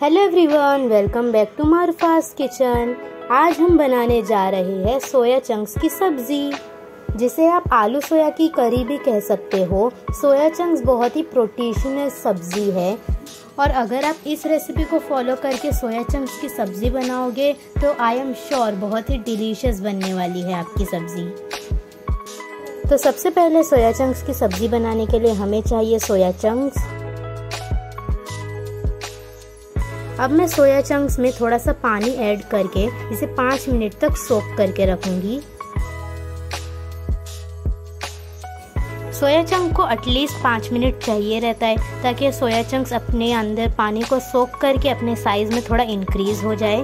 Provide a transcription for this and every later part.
Hello everyone, welcome back to Marfa's kitchen. आज हम बनाने जा रहे हैं सोया चंक्स की सब्ज़ी, जिसे आप आलू सोया की करी भी कह सकते हो। सोया चंक्स बहुत ही प्रोटीशनस सब्ज़ी है, और अगर आप इस रेसिपी को फॉलो करके सोया चंक्स की सब्ज़ी बनाओगे तो आई एम श्योर बहुत ही डिलीशियस बनने वाली है आपकी सब्ज़ी। तो सबसे पहले सोया चंक्स की सब्ज़ी बनाने के लिए हमें चाहिए सोया चंक्स। अब मैं सोया चंक्स में थोड़ा सा पानी ऐड करके इसे पाँच मिनट तक सोक करके रखूँगी। सोया चंक को एटलीस्ट पाँच मिनट चाहिए रहता है, ताकि सोया चंक्स अपने अंदर पानी को सोक करके अपने साइज़ में थोड़ा इंक्रीज़ हो जाए।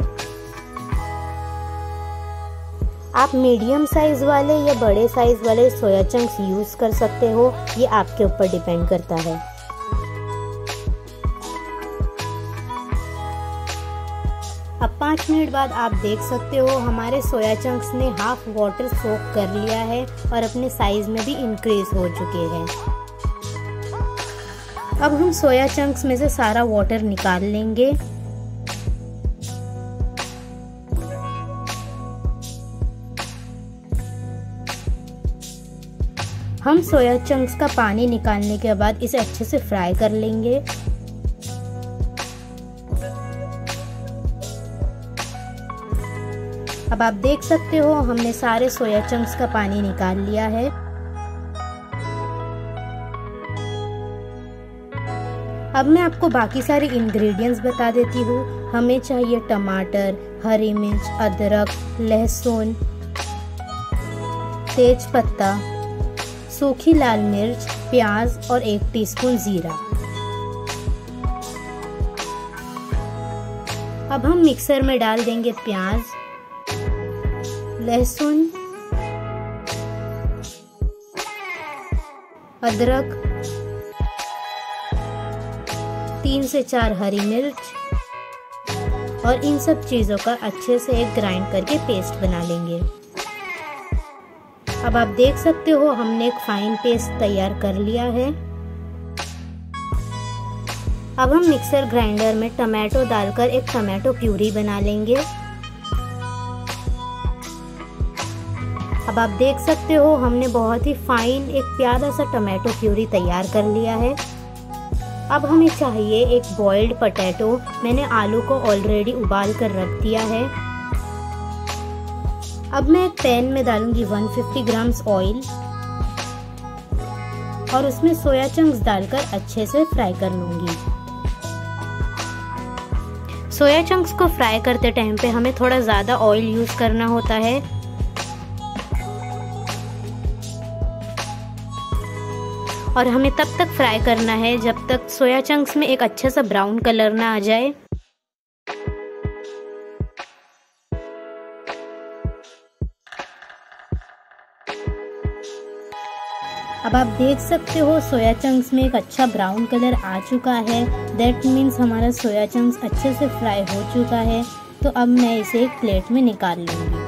आप मीडियम साइज़ वाले या बड़े साइज़ वाले सोया चंक्स यूज़ कर सकते हो, ये आपके ऊपर डिपेंड करता है। पाँच मिनट बाद आप देख सकते हो हमारे सोया चंक्स ने हाफ़ वाटर सोक कर लिया है और अपने साइज़ में भी इंक्रीज हो चुके हैं। अब हम सोया चंक्स में से सारा वाटर निकाल लेंगे। हम सोया चंक्स का पानी निकालने के बाद इसे अच्छे से फ्राई कर लेंगे। अब आप देख सकते हो, हमने सारे सोया चंक्स का पानी निकाल लिया है। अब मैं आपको बाकी सारे इंग्रेडिएंट्स बता देती हूँ। हमें चाहिए टमाटर, हरी मिर्च, अदरक, लहसुन, तेज पत्ता, सूखी लाल मिर्च, प्याज और एक टीस्पून ज़ीरा। अब हम मिक्सर में डाल देंगे प्याज। लहसुन, अदरक, तीन से चार हरी मिर्च और इन सब चीज़ों का अच्छे से एक ग्राइंड करके पेस्ट बना लेंगे। अब आप देख सकते हो, हमने एक फाइन पेस्ट तैयार कर लिया है। अब हम मिक्सर ग्राइंडर में टमाटो डालकर एक टमाटो प्यूरी बना लेंगे। अब आप देख सकते हो, हमने बहुत ही फाइन एक प्यारा सा टमाटो प्यूरी तैयार कर लिया है। अब हमें चाहिए एक बॉइल्ड पटेटो मैंने आलू को ऑलरेडी उबाल कर रख दिया है। अब मैं एक पैन में डालूँगी 150 ग्राम्स ऑयल और उसमें सोया चंक्स डालकर अच्छे से फ्राई कर लूँगी। सोया चंक्स को फ्राई करते टाइम पे हमें थोड़ा ज़्यादा ऑयल यूज़ करना होता है। और हमें तब तक फ्राई करना है जब तक सोया चंक्स में एक अच्छा सा ब्राउन कलर ना आ जाए। अब आप देख सकते हो सोया चंक्स में एक अच्छा ब्राउन कलर आ चुका है। दैट मीन्स हमारा सोया चंक्स अच्छे से फ्राई हो चुका है। तो अब मैं इसे एक प्लेट में निकाल लूँगी।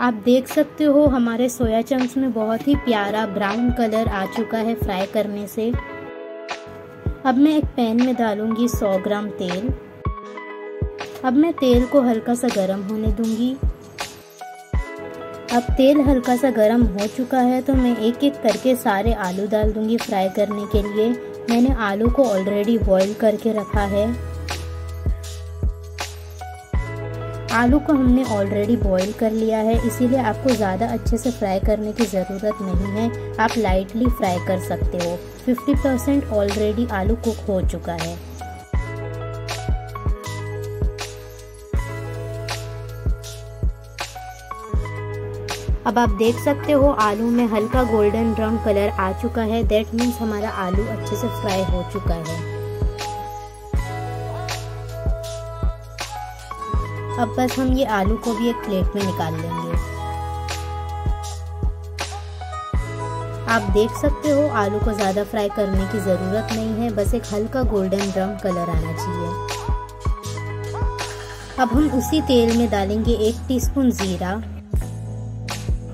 आप देख सकते हो, हमारे सोया चंक्स में बहुत ही प्यारा ब्राउन कलर आ चुका है फ्राई करने से। अब मैं एक पैन में डालूँगी 100 ग्राम तेल। अब मैं तेल को हल्का सा गर्म होने दूँगी। अब तेल हल्का सा गर्म हो चुका है तो मैं एक एक करके सारे आलू डाल दूँगी फ्राई करने के लिए। मैंने आलू को ऑलरेडी बॉईल करके रखा है। आलू को हमने ऑलरेडी बॉईल कर लिया है, इसीलिए आपको ज़्यादा अच्छे से फ्राई करने की ज़रूरत नहीं है। आप लाइटली फ्राई कर सकते हो। 50 परसेंट ऑलरेडी आलू कुक हो चुका है। अब आप देख सकते हो, आलू में हल्का गोल्डन ब्राउन कलर आ चुका है। दैट मीन्स हमारा आलू अच्छे से फ्राई हो चुका है। अब बस हम ये आलू को भी एक प्लेट में निकाल लेंगे। आप देख सकते हो, आलू को ज़्यादा फ्राई करने की ज़रूरत नहीं है, बस एक हल्का गोल्डन ब्राउन कलर आना चाहिए। अब हम उसी तेल में डालेंगे एक टीस्पून ज़ीरा,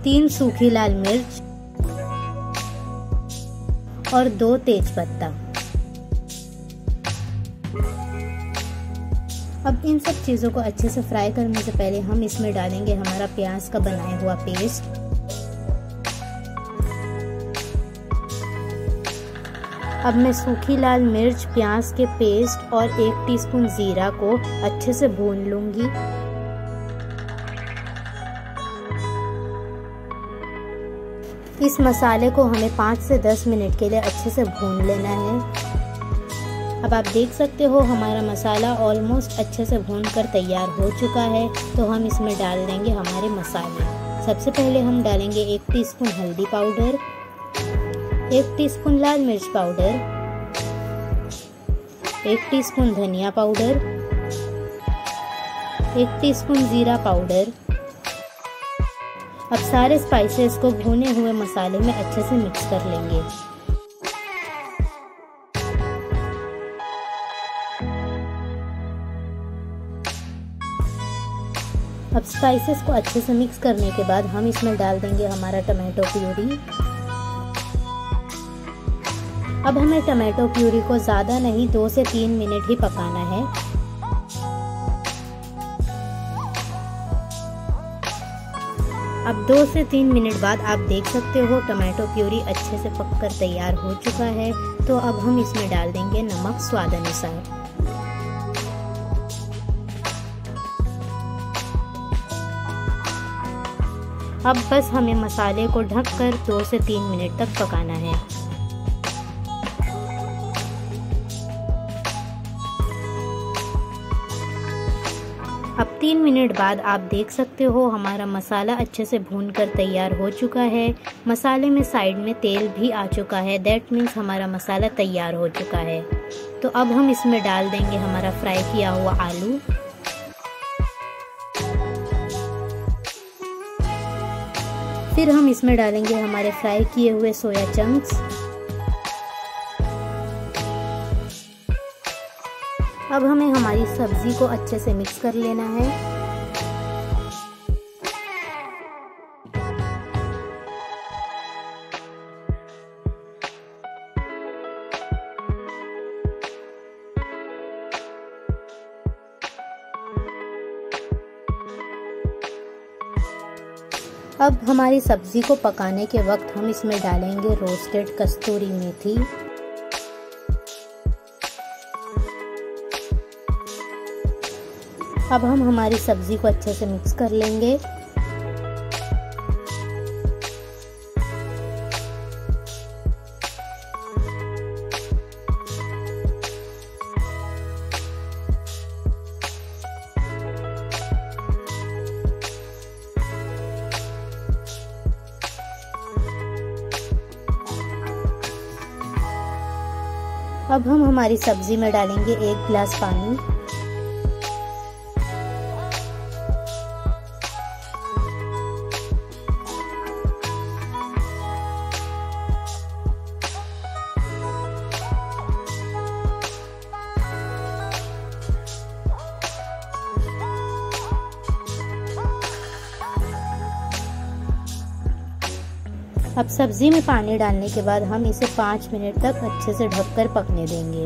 तीन सूखी लाल मिर्च और दो तेज पत्ता। अब इन सब चीज़ों को अच्छे से फ्राई करने से पहले हम इसमें डालेंगे हमारा प्याज का बनाया हुआ पेस्ट अब मैं सूखी लाल मिर्च, प्याज के पेस्ट और एक टीस्पून ज़ीरा को अच्छे से भून लूँगी। इस मसाले को हमें पाँच से दस मिनट के लिए अच्छे से भून लेना है। अब आप देख सकते हो, हमारा मसाला ऑलमोस्ट अच्छे से भून कर तैयार हो चुका है। तो हम इसमें डाल देंगे हमारे मसाले। सबसे पहले हम डालेंगे एक टीस्पून हल्दी पाउडर, एक टीस्पून लाल मिर्च पाउडर, एक टीस्पून धनिया पाउडर, एक टीस्पून ज़ीरा पाउडर। अब सारे स्पाइसेस को भुने हुए मसाले में अच्छे से मिक्स कर लेंगे। अब स्पाइसेस को अच्छे से मिक्स करने के बाद हम इसमें डाल देंगे हमारा टमाटो प्यूरी अब हमें टमाटो प्यूरी को ज़्यादा नहीं, दो से तीन मिनट ही पकाना है। अब दो से तीन मिनट बाद आप देख सकते हो टमाटो प्यूरी अच्छे से पककर तैयार हो चुका है। तो अब हम इसमें डाल देंगे नमक स्वाद अनुसार। अब बस हमें मसाले को ढककर दो से तीन मिनट तक पकाना है। अब तीन मिनट बाद आप देख सकते हो हमारा मसाला अच्छे से भून कर तैयार हो चुका है। मसाले में साइड में तेल भी आ चुका है। दैट मीन्स हमारा मसाला तैयार हो चुका है। तो अब हम इसमें डाल देंगे हमारा फ्राई किया हुआ आलू। फिर हम इसमें डालेंगे हमारे फ्राई किए हुए सोया चंक्स। अब हमें हमारी सब्ज़ी को अच्छे से मिक्स कर लेना है। अब हमारी सब्ज़ी को पकाने के वक्त हम इसमें डालेंगे रोस्टेड कस्तूरी मेथी। अब हम हमारी सब्ज़ी को अच्छे से मिक्स कर लेंगे। अब हम हमारी सब्ज़ी में डालेंगे एक गिलास पानी। अब सब्ज़ी में पानी डालने के बाद हम इसे पाँच मिनट तक अच्छे से ढककर पकने देंगे।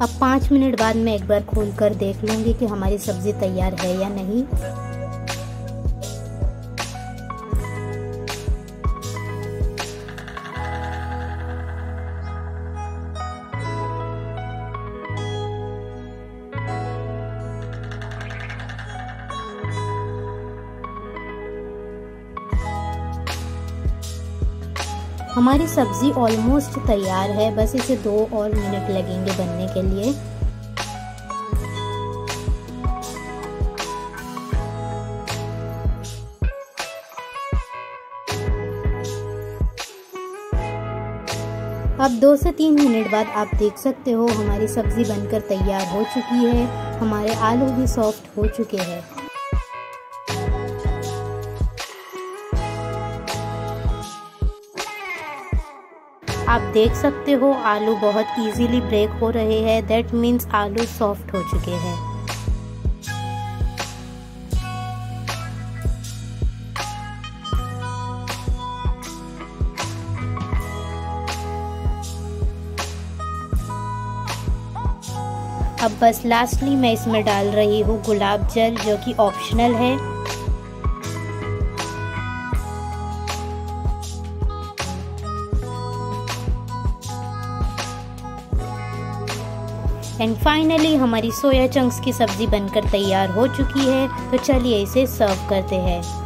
अब पाँच मिनट बाद मैं एक बार खोलकर देख लूँगी कि हमारी सब्ज़ी तैयार है या नहीं। हमारी सब्ज़ी ऑलमोस्ट तैयार है, बस इसे दो और मिनट लगेंगे बनने के लिए। अब दो से तीन मिनट बाद आप देख सकते हो, हमारी सब्ज़ी बनकर तैयार हो चुकी है, हमारे आलू भी सॉफ्ट हो चुके हैं। आप देख सकते हो आलू बहुत इजीली ब्रेक हो रहे हैं. दैट मीन्स आलू सॉफ्ट हो चुके हैं. अब बस लास्टली मैं इसमें डाल रही हूँ गुलाब जल, जो कि ऑप्शनल है. एंड फाइनली हमारी सोया चंक्स की सब्ज़ी बनकर तैयार हो चुकी है। तो चलिए इसे सर्व करते हैं।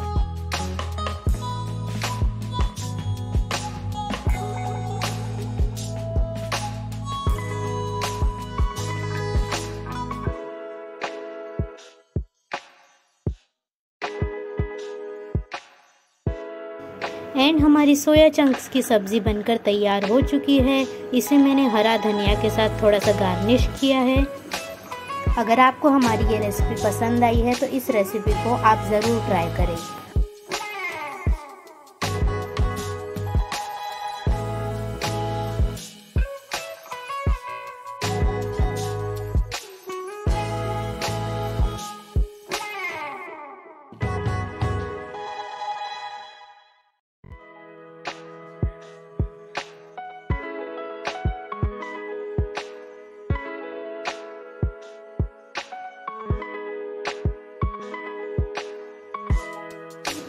एंड हमारी सोया चंक्स की सब्ज़ी बनकर तैयार हो चुकी है। इसे मैंने हरा धनिया के साथ थोड़ा सा गार्निश किया है। अगर आपको हमारी ये रेसिपी पसंद आई है तो इस रेसिपी को आप ज़रूर ट्राई करें।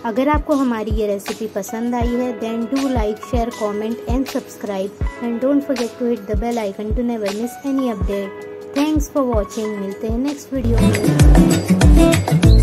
अगर आपको हमारी ये रेसिपी पसंद आई है then do like share comment and subscribe and don't forget to hit the bell icon to never miss any update thanks for watching मिलते हैं नेक्स्ट वीडियो में.